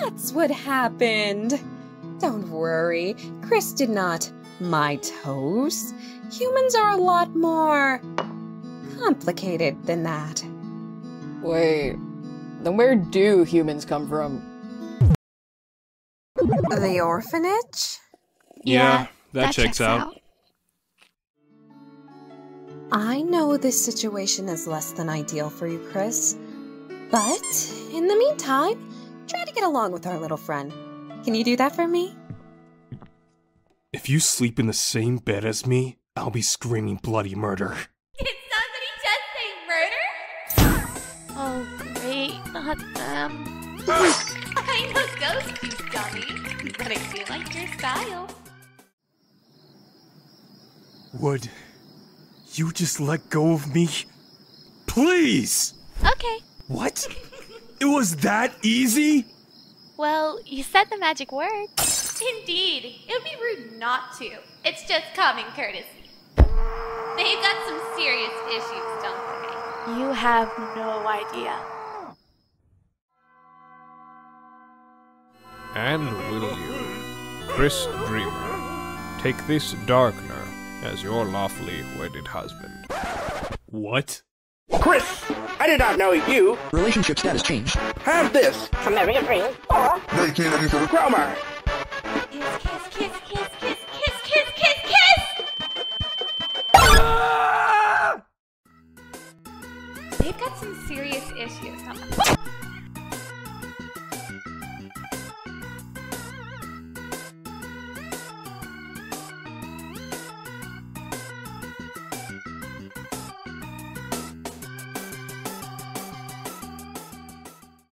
that's what happened. Don't worry, Kris did not my toes. Humans are a lot more complicated than that. Wait, then where do humans come from? The orphanage? Yeah, that, checks, out. I know this situation is less than ideal for you, Kris. But in the meantime, try to get along with our little friend. Can you do that for me? If you sleep in the same bed as me, I'll be screaming bloody murder. Did somebody just say murder? Oh, great, not them. I know ghosts, you dummy. But I feel like your style. Would you just let go of me? Please! Okay. What? it was that easy? Well, you said the magic word. Indeed. It would be rude not to. It's just common courtesy. They've got some serious issues, don't they? You have no idea. And will you, Kris Dreemurr, take this Darkner as your lawfully wedded husband? What? Kris, I did not know you. Relationship status changed. Have this. To marry a ring or... No, you can't have anything. Kromer. Kiss, kiss, kiss, kiss, kiss, kiss, kiss, kiss, kiss! They've got some serious issues, don't they?